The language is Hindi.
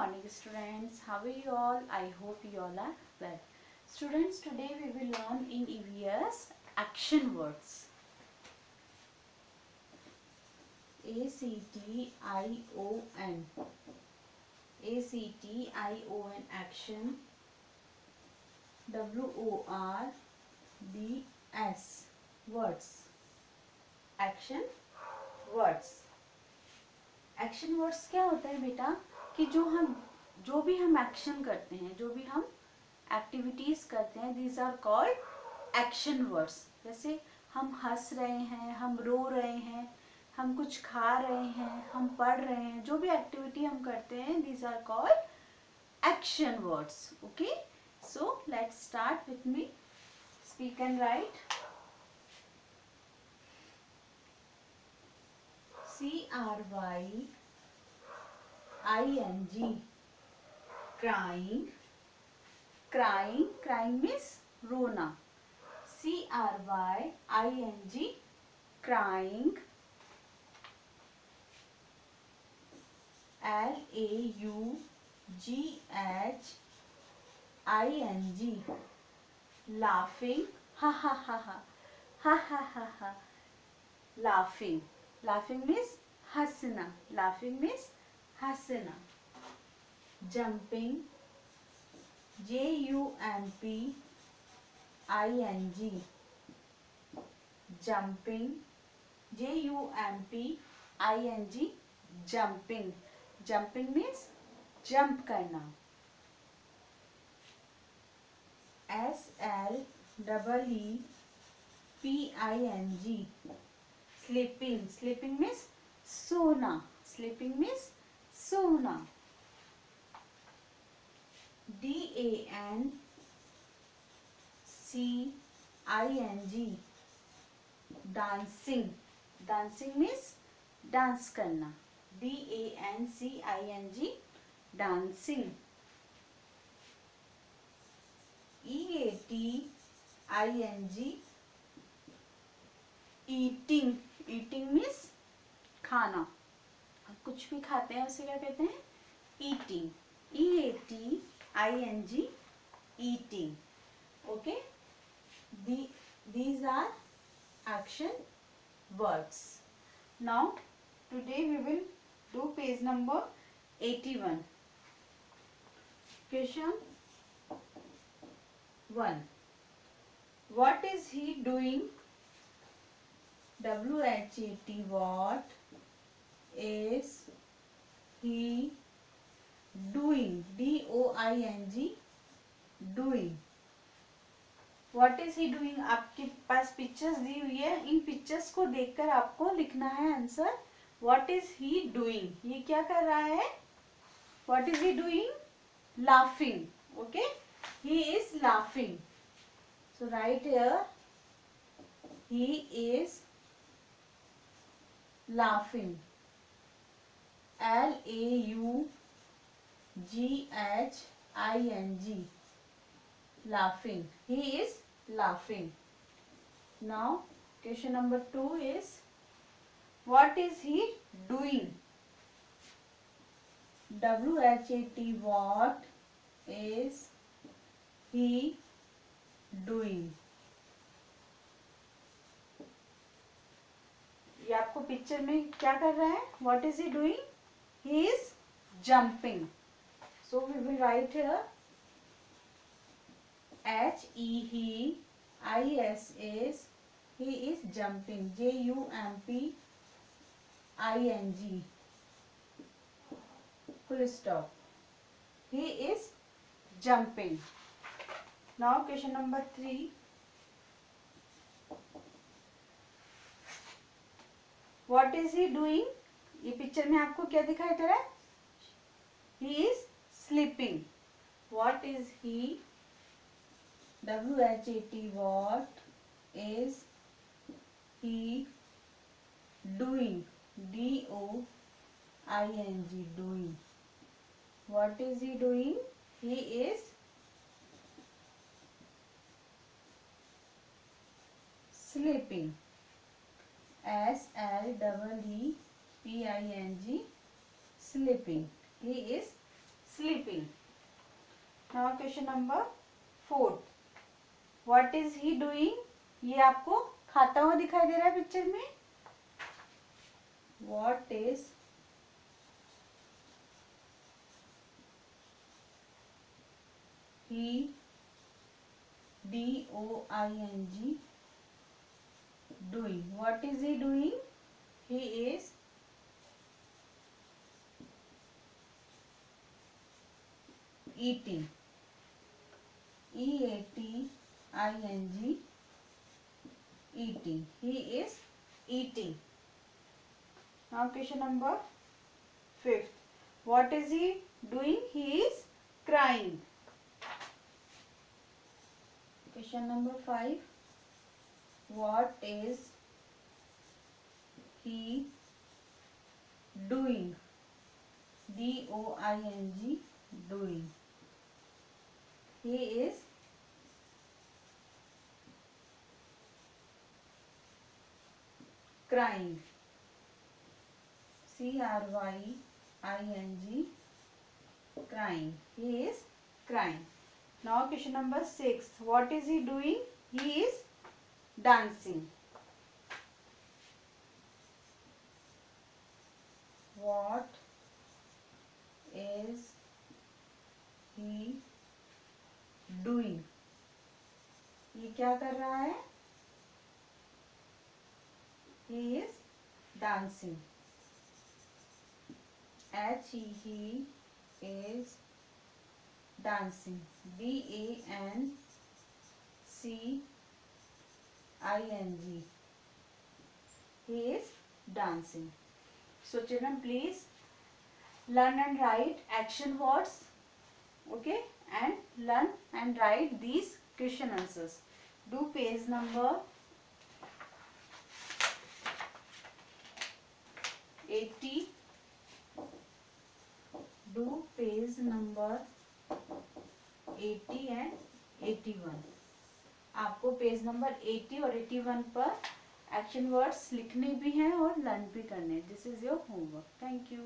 morning students. How are you all? I hope you all are well. Students, today we will learn in EVS action words. A C T I O N. A C T I O N action. W O R D S words. Action words. Action words क्या होता है बेटा कि जो हम, जो भी हम एक्शन करते हैं, जो भी हम एक्टिविटीज़ करते हैं these are called action words जैसे हम हंस रहे हैं, हम रो रहे हैं, हम कुछ खा रहे हैं, हम पढ़ रहे हैं, जो भी एक्टिविटी हम करते हैं these are called action words okay so let's start with me speak and write C R Y N G crying crying crying means rona C R Y I N G crying L A U G H I N G laughing ha ha ha ha ha ha ha ha laughing laughing means हंसना laughing means हंसना jumping J U M P I N G jumping J U M P I N G jumping jumping means jump करना. S L double E P I N G sleeping sleeping means सोना. स्लीपिंग मीन्स सोना। D A N C I N G dancing dancing means dance करना। D A N C I N G dancing E A T I N G eating eating means खाना। कुछ भी खाते हैं, उसे क्या कहते हैं? Eating E A T I N G eating okay these are action words now today we will do page number eighty one question one what is he doing? W H A T, what? I N G doing what is he doing आपके पास पिक्चर्स दी हुई है। इन पिक्चर्स को देखकर आपको लिखना है answer what is he doing ये क्या कर रहा है? What is he doing laughing okay he is laughing so, right here, he is laughing. L a u g h I N G laughing he is laughing now question number 2 is what is he doing W H A T what is he doing ये आपको पिक्चर में क्या कर रहा है what is he doing he is jumping so we will write here h e he i s is he is jumping j u m p i n g full stop he is jumping now question number 3 what is he doing ये पिक्चर में आपको क्या दिखाई दे रहा है he is sleeping. What is he? W-H-A-T what is he doing? D-O-I-N-G doing. What is he doing? He is sleeping. S L E E P I N G sleeping. He is sleeping now question number fourth what is he doing ये आपको खाता हुआ दिखाई दे रहा है पिक्चर में what is he d o i n g doing what is he doing he is eating e a t i n g eating he is eating now question number fifth. What is he doing? He is crying. Question number 5 what is he doing? D o i n g doing he is crying c r y i n g crying he is crying now question number 6 what is he doing he is dancing what is he doing ये क्या कर रहा है? Is dancing H he is dancing B A N C I N G is dancing so children please learn and write action words okay and learn and write these question answers do page number 80 do page number 80 and 81 आपको पेज नंबर 80 और 81 पर एक्शन वर्ड्स लिखने भी हैं और लर्न भी करने this is your homework thank you